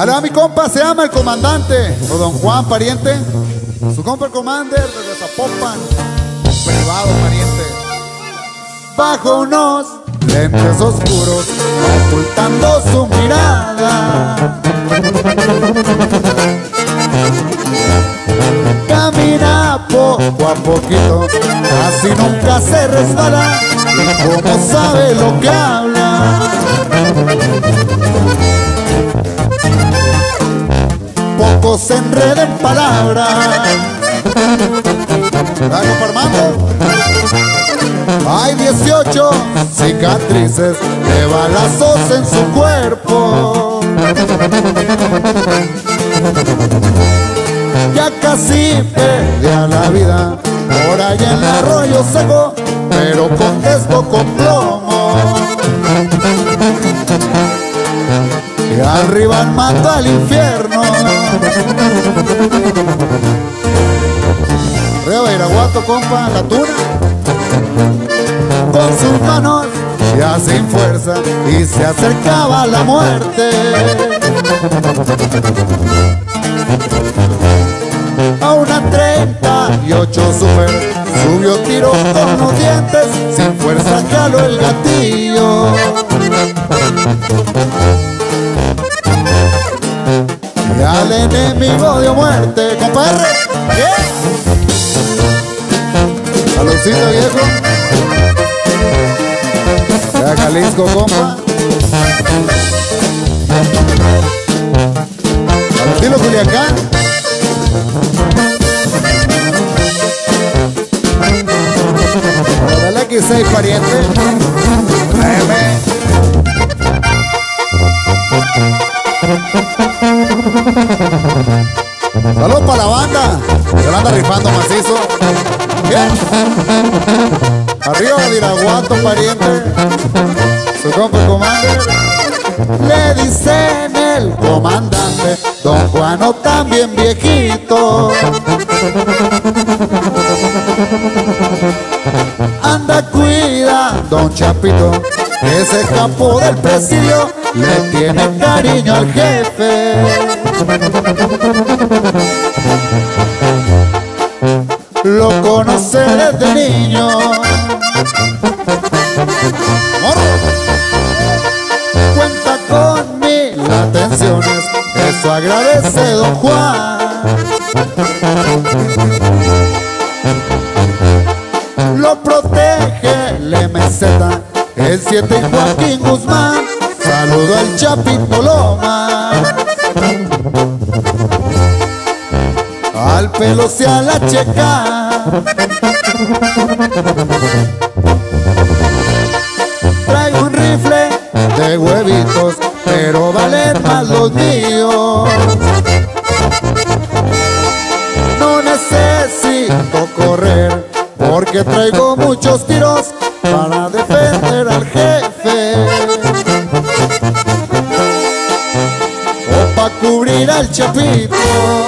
Aló, mi compa se llama el comandante, o don Juan, pariente. Su compa el commander desde Zapopan, privado, pariente. Bajo unos lentes oscuros, ocultando su mirada. Camina poco a poquito, así nunca se resbala, como sabe lo que habla. Se enreda en palabras. Dale, Armando. Hay 18 cicatrices de balazos en su cuerpo. Ya casi perdía la vida por ahí en el arroyo seco, pero contesto con plomo. Y arriba el mando al infierno. Sin fuerza y se acercaba la muerte. A una 38 super subió tiro con los dientes, sin fuerza caló el gatillo. Y al enemigo dio muerte, compadre. ¿Qué? Saludcito viejo. Jalisco, compa. Al estilo Culiacán. Dale X6, pariente. Tráeme. Banda. Se la anda rifando macizo. Bien. Arriba de Iraguato, pariente. Su compa commander. Le dicen el comandante. Don Juano también viejito. Anda cuida, don Chapito, que se escapó del presidio, le tiene cariño al jefe. Desde niño. Morro. Cuenta con mil atenciones, eso agradece don Juan. Lo protege le meseta el 7 Joaquín Guzmán. Saludo al Chapito Loma. Al pelo se a la checa. Traigo un rifle de huevitos, pero valen más los míos. No necesito correr porque traigo muchos tiros para defender al jefe o para cubrir al chapito.